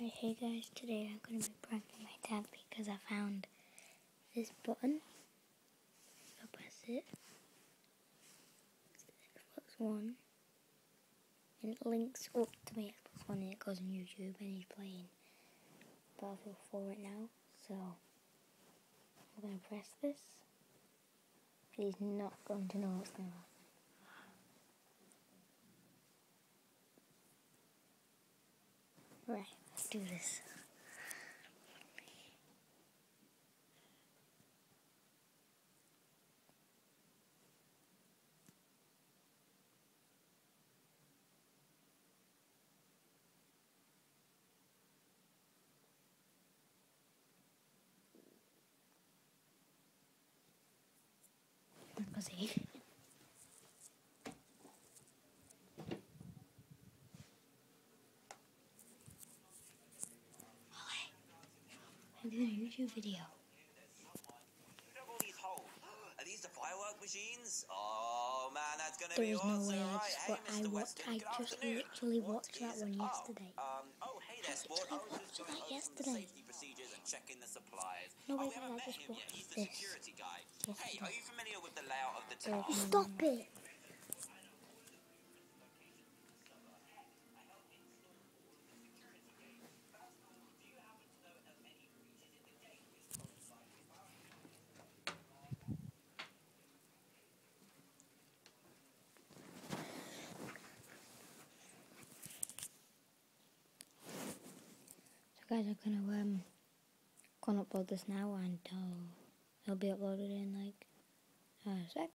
Right, hey guys, today I'm going to be pranking my dad because I found this button. I press it. It's Xbox One. And it links up to my Xbox One and it goes on YouTube and he's playing Battlefield 4 right now. So, I'm going to press this. But he's not going to know what's going on. Right, do this. Così. Doing a YouTube video. Are these the firework machines? Oh man, that's gonna There be is no way I right? just, Hey, I, Mr. wa- Weston, I just afternoon. literally watched that one yesterday. um, oh, hey there, sport. literally I watched just that going over some yesterday. safety procedures and checking the supplies. No, oh, we haven't I met just him yet. watched He's the this security guy. Hey, are you familiar with the layout of the There no- Stop it! Guys, I'm gonna um, go and upload this now and uh, it'll be uploaded in like a sec.